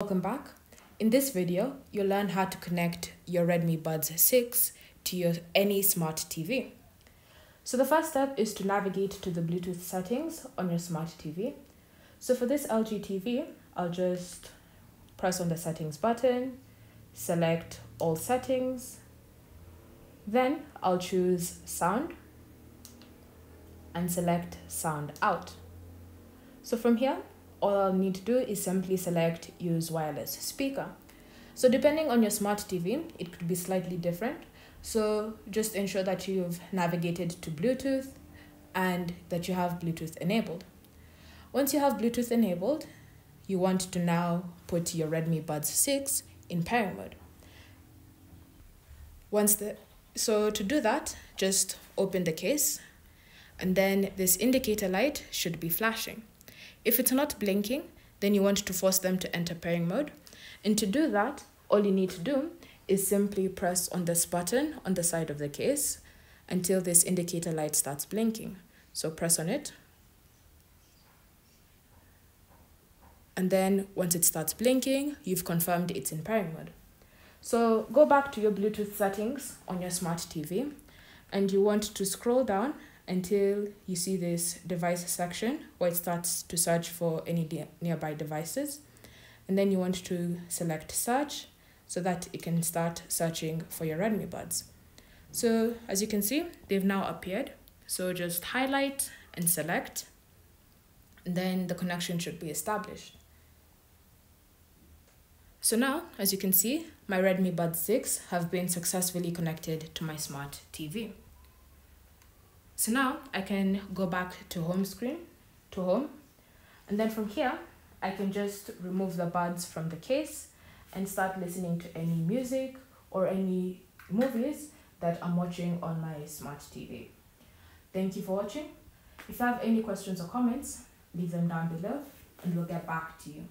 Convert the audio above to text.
Welcome back. In this video, you'll learn how to connect your Redmi Buds 6 to your any smart TV. So the first step is to navigate to the Bluetooth settings on your smart TV. So for this LG TV, I'll just press on the settings button, select all settings, then I'll choose sound and select sound out. So from here, all I'll need to do is simply select use wireless speaker. So depending on your smart TV, it could be slightly different. So just ensure that you've navigated to Bluetooth and that you have Bluetooth enabled. Once you have Bluetooth enabled, you want to now put your Redmi Buds 6 in pairing mode. Once the so to do that, just open the case and then this indicator light should be flashing. If it's not blinking, then you want to force them to enter pairing mode. And to do that, all you need to do is simply press on this button on the side of the case until this indicator light starts blinking. So press on it. And then once it starts blinking, you've confirmed it's in pairing mode. So go back to your Bluetooth settings on your smart TV and you want to scroll down until you see this device section where it starts to search for any nearby devices. And then you want to select search so that it can start searching for your Redmi buds. So as you can see, they've now appeared. So just highlight and select, and then the connection should be established. So now, as you can see, my Redmi Buds 6 have been successfully connected to my smart TV. So now I can go back to home screen, to home, and then from here, I can just remove the buds from the case and start listening to any music or any movies that I'm watching on my smart TV. Thank you for watching. If you have any questions or comments, leave them down below and we'll get back to you.